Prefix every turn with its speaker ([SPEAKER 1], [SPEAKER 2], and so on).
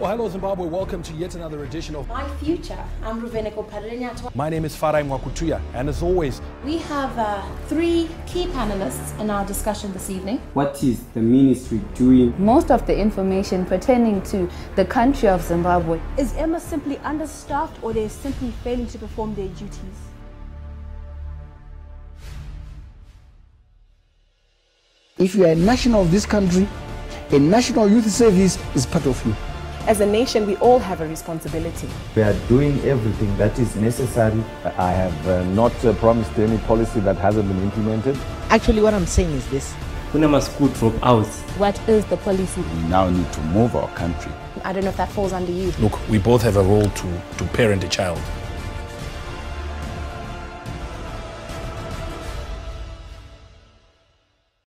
[SPEAKER 1] Well, hello, Zimbabwe. Welcome to yet another edition of
[SPEAKER 2] My Future. I'm Ruvheneko Parirenyatwa.
[SPEAKER 1] My name is Farai Mwakutuya, and as always,
[SPEAKER 2] We have uh, three key panelists in our discussion this evening.
[SPEAKER 3] What is the ministry doing?
[SPEAKER 4] Most of the information pertaining to the country of Zimbabwe
[SPEAKER 5] Is Emma simply understaffed or they're simply failing to perform their duties?
[SPEAKER 6] If you are a national of this country, a national youth service is part of you.
[SPEAKER 7] As a nation, we all have a responsibility.
[SPEAKER 8] We are doing everything that is necessary.
[SPEAKER 9] I have uh, not uh, promised any policy that hasn't been implemented.
[SPEAKER 10] Actually, what I'm saying is this.
[SPEAKER 3] Kuna must school drop out.
[SPEAKER 4] What is the policy?
[SPEAKER 11] We now need to move our country.
[SPEAKER 2] I don't know if that falls under you.
[SPEAKER 1] look, we both have a role to, to parent a child.